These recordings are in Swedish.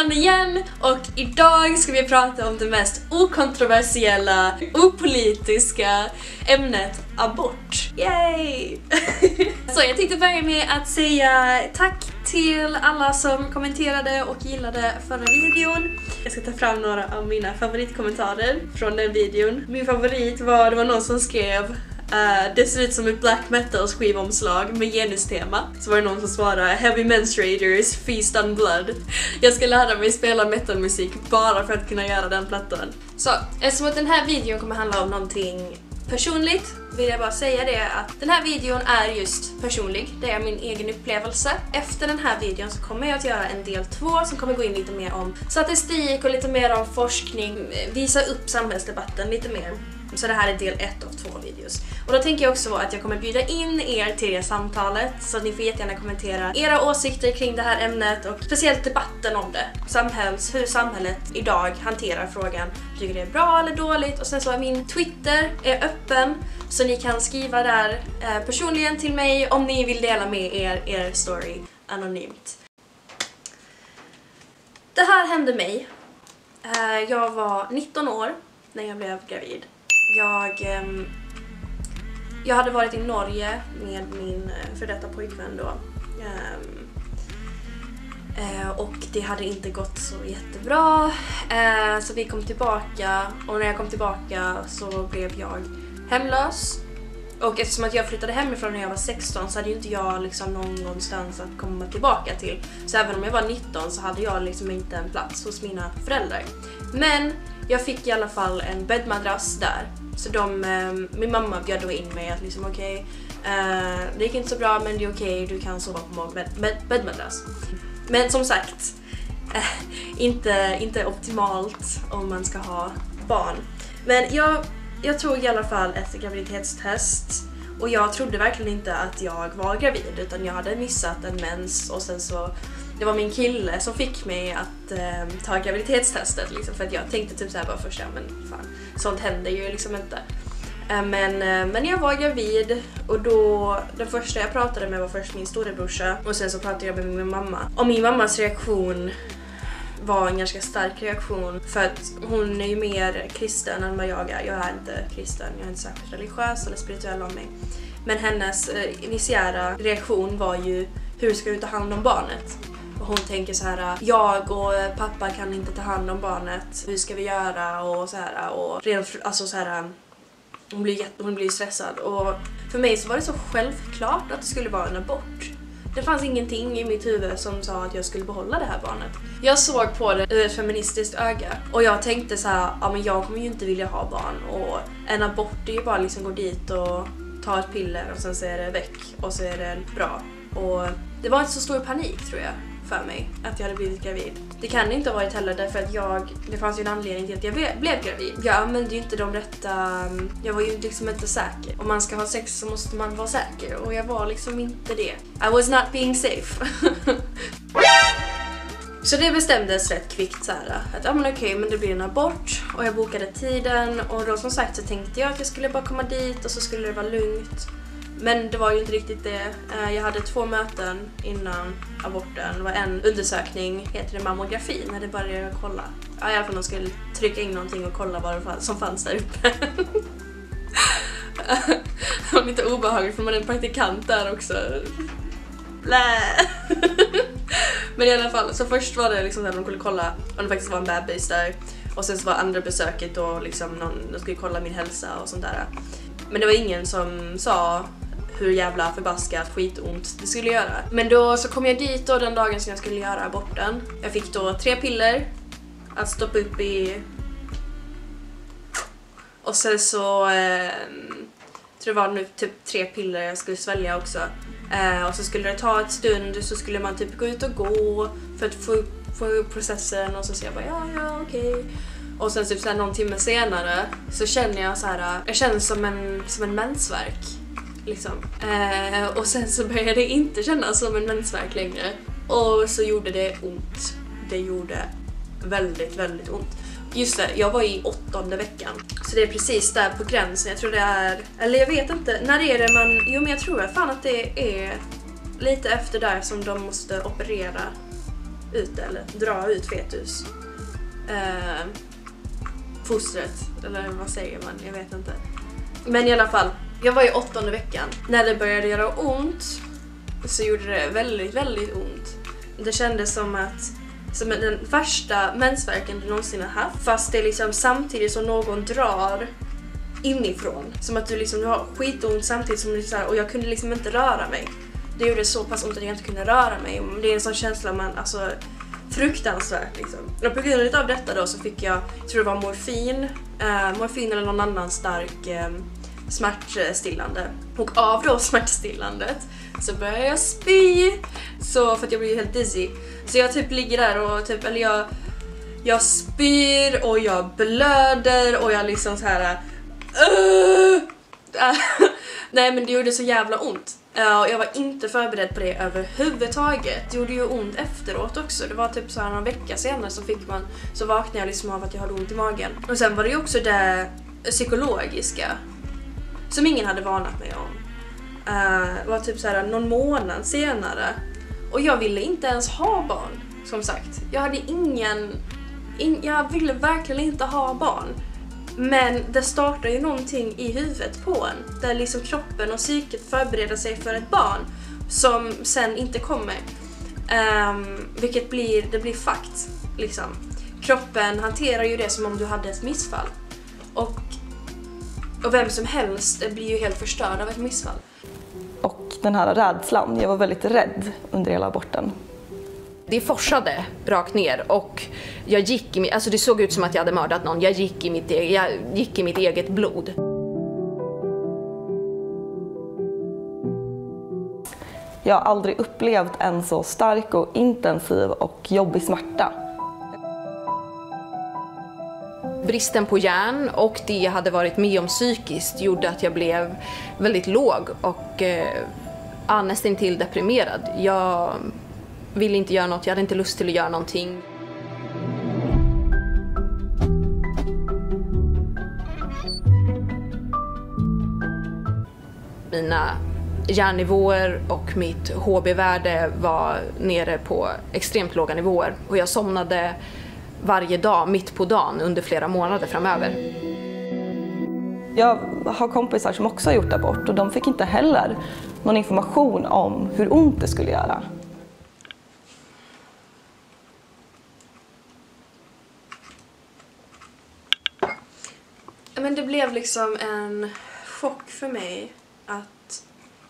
namn igen och idag ska vi prata om det mest okontroversiella, opolitiska ämnet abort. Yay! Så jag tänkte börja med att säga tack till alla som kommenterade och gillade förra videon. Jag ska ta fram några av mina favoritkommentarer från den videon. Min favorit var, det var någon som skrev Uh, det ser ut som ett black metal skivomslag med genustema. Så var det någon som svarade Heavy Menstruators, Feast on Blood. Jag ska lära mig spela metalmusik bara för att kunna göra den plattan. Så eftersom att den här videon kommer handla om någonting personligt vill jag bara säga det att den här videon är just personlig. Det är min egen upplevelse. Efter den här videon så kommer jag att göra en del två som kommer gå in lite mer om statistik och lite mer om forskning, visa upp samhällsdebatten lite mer. Så det här är del ett av två videos. Och då tänker jag också att jag kommer bjuda in er till det samtalet så att ni får jättegärna kommentera era åsikter kring det här ämnet och speciellt debatten om det. Samhälls, hur samhället idag hanterar frågan. Tycker det är bra eller dåligt? Och sen så är min Twitter är öppen så ni kan skriva där eh, personligen till mig om ni vill dela med er er story anonymt. Det här hände mig. Eh, jag var 19 år när jag blev gravid. Jag, ehm, jag hade varit i Norge med min eh, för detta pojkvän då. Ehm, eh, och det hade inte gått så jättebra. Eh, så vi kom tillbaka och när jag kom tillbaka så blev jag hemlös. Och eftersom att jag flyttade hemifrån när jag var 16 så hade ju inte jag liksom någonstans att komma tillbaka till. Så även om jag var 19 så hade jag liksom inte en plats hos mina föräldrar. Men jag fick i alla fall en bäddmadrass där. Så de, eh, min mamma bjöd då in mig att liksom okej, okay, eh, det gick inte så bra men det är okej, okay, du kan sova på bäddmadrass. Men som sagt, eh, inte, inte optimalt om man ska ha barn. Men jag, jag tog i alla fall ett graviditetstest och jag trodde verkligen inte att jag var gravid utan jag hade missat en mens och sen så det var min kille som fick mig att eh, ta graviditetstestet liksom, för att jag tänkte typ såhär bara först, ja men fan, sånt händer ju liksom inte. Eh, men, eh, men jag var gravid och då, den första jag pratade med var först min storebrorsa och sen så pratade jag med min mamma. Och min mammas reaktion var en ganska stark reaktion för att hon är ju mer kristen än vad jag är. Jag är inte kristen, jag är inte särskilt religiös eller spirituell av mig. Men hennes eh, initiala reaktion var ju hur ska du ta hand om barnet? Och hon tänker så här: jag och pappa kan inte ta hand om barnet, hur ska vi göra? Och så här, och redan, alltså så här, hon blir, jätte, hon blir stressad och för mig så var det så självklart att det skulle vara en abort. Det fanns ingenting i mitt huvud som sa att jag skulle behålla det här barnet. Jag såg på det ur ett feministiskt öga och jag tänkte så här, ja men jag kommer ju inte vilja ha barn och en abort är ju bara liksom gå dit och ta ett piller och sen så är det väck och så är det bra. Och det var inte så stor panik tror jag för mig att jag hade blivit gravid. Det kan det inte ha varit heller därför att jag, det fanns ju en anledning till att jag blev gravid. Jag använde ju inte de rätta, mm, jag var ju liksom inte säker. Om man ska ha sex så måste man vara säker och jag var liksom inte det. I was not being safe. Så det bestämdes rätt kvickt så här, att ja men okej men det blir en abort och jag bokade tiden och då som sagt så tänkte jag att jag skulle bara komma dit och så skulle det vara lugnt. Men det var ju inte riktigt det. Eh, jag hade två möten innan aborten. Det var en undersökning, heter det mammografi, när det började kolla. Ja, i alla fall de skulle trycka in någonting och kolla vad det som fanns där uppe. det var lite obehagligt för man är en praktikant där också. Blä. Men i alla fall, så först var det liksom att de skulle kolla om det faktiskt var en bebis där. Och sen så var andra besöket då liksom någon, de skulle kolla min hälsa och sånt där. Men det var ingen som sa hur jävla förbaskat skitont det skulle göra. Men då så kom jag dit då den dagen som jag skulle göra aborten. Jag fick då tre piller att stoppa upp i... Och sen så... Eh, tror det var nu typ tre piller jag skulle svälja också. Eh, och så skulle det ta ett stund så skulle man typ gå ut och gå för att få upp, få upp processen och så säger jag bara ja, ja, okej. Okay. Och sen typ så någon timme senare så känner jag så här, eh, jag känner som en, som en mensvärk. Liksom. Eh, och sen så började det inte kännas som en mensvärk längre. Och så gjorde det ont. Det gjorde väldigt, väldigt ont. Just det, jag var i åttonde veckan. Så det är precis där på gränsen. Jag tror det är... Eller jag vet inte. När är det man... Jo men jag tror fan att det är lite efter där som de måste operera ut det, eller dra ut fetus. Eh, fostret, eller vad säger man? Jag vet inte. Men i alla fall, jag var i åttonde veckan. När det började göra ont så gjorde det väldigt, väldigt ont. Det kändes som att som den värsta mensvärken du någonsin har haft fast det är liksom samtidigt som någon drar inifrån. Som att du liksom du har skitont samtidigt som du så här, och jag kunde liksom inte röra mig. Det gjorde så pass ont att jag inte kunde röra mig. Det är en sån känsla man, alltså fruktansvärt liksom. Och på grund av detta då så fick jag, jag tror det var morfin, eh, morfin eller någon annan stark eh, smärtstillande. Och av då smärtstillandet så började jag spy. Så för att jag blev helt dizzy. Så jag typ ligger där och typ, eller jag, jag spyr och jag blöder och jag liksom så här. Uh, Nej men det gjorde så jävla ont. Uh, jag var inte förberedd på det överhuvudtaget. Det gjorde ju ont efteråt också. Det var typ så här någon vecka senare så fick man, så vaknade jag liksom av att jag hade ont i magen. Och sen var det ju också det psykologiska som ingen hade varnat mig om. Uh, var typ så här någon månad senare. Och jag ville inte ens ha barn, som sagt. Jag hade ingen... In, jag ville verkligen inte ha barn. Men det startar ju någonting i huvudet på en. Där liksom kroppen och psyket förbereder sig för ett barn som sen inte kommer. Um, vilket blir, det blir fakt. Liksom. Kroppen hanterar ju det som om du hade ett missfall. Och, och vem som helst blir ju helt förstörd av ett missfall. Och den här rädslan, jag var väldigt rädd under hela aborten. Det forsade rakt ner och jag gick i, alltså det såg ut som att jag hade mördat någon. Jag gick i mitt, e- jag gick i mitt eget blod. Jag har aldrig upplevt en så stark och intensiv och jobbig smärta. Bristen på järn och det jag hade varit med om psykiskt gjorde att jag blev väldigt låg och eh, nästan till deprimerad. Jag ville inte göra något, jag hade inte lust till att göra någonting. Mina järnnivåer och mitt HB-värde var nere på extremt låga nivåer och jag somnade varje dag, mitt på dagen, under flera månader framöver. Jag har kompisar som också har gjort abort och de fick inte heller någon information om hur ont det skulle göra. Men det blev liksom en chock för mig att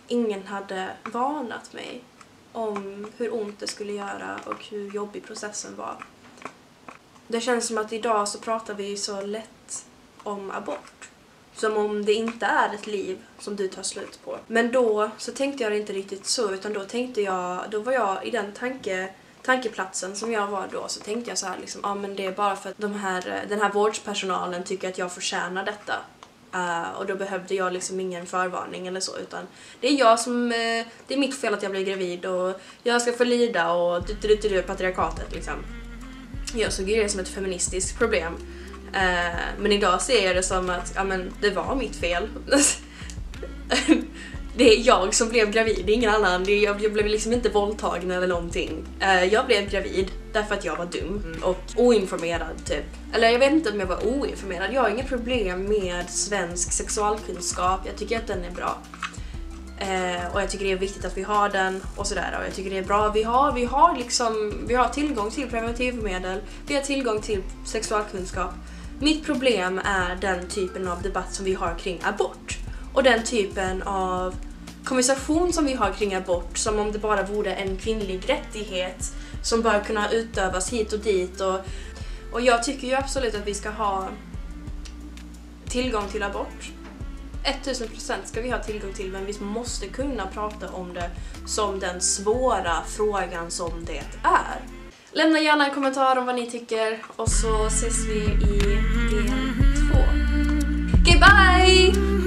ingen hade varnat mig om hur ont det skulle göra och hur jobbig processen var. Det känns som att idag så pratar vi så lätt om abort. Som om det inte är ett liv som du tar slut på. Men då så tänkte jag inte riktigt så utan då tänkte jag, då var jag i den tanke, tankeplatsen som jag var då så tänkte jag så här liksom, ja men det är bara för att de här, den här vårdspersonalen tycker att jag förtjänar detta. Uh, och då behövde jag liksom ingen förvarning eller så utan det är jag som, uh, det är mitt fel att jag blir gravid och jag ska få lida och du, du, du, du patriarkatet liksom. Jag såg det som ett feministiskt problem. Uh, men idag ser jag det som att ja, men det var mitt fel. det är jag som blev gravid, ingen annan. Jag, blev liksom inte våldtagen eller någonting. Uh, jag blev gravid därför att jag var dum mm. och oinformerad typ. Eller jag vet inte om jag var oinformerad. Jag har inget problem med svensk sexualkunskap. Jag tycker att den är bra. Eh, och jag tycker det är viktigt att vi har den och sådär. Och jag tycker det är bra. Vi har, vi har liksom, vi har tillgång till preventivmedel. Vi har tillgång till sexualkunskap. Mitt problem är den typen av debatt som vi har kring abort. Och den typen av konversation som vi har kring abort som om det bara vore en kvinnlig rättighet som bör kunna utövas hit och dit. Och, och jag tycker ju absolut att vi ska ha tillgång till abort. 1000% ska vi ha tillgång till men vi måste kunna prata om det som den svåra frågan som det är. Lämna gärna en kommentar om vad ni tycker och så ses vi i del två. Okej, okay, bye!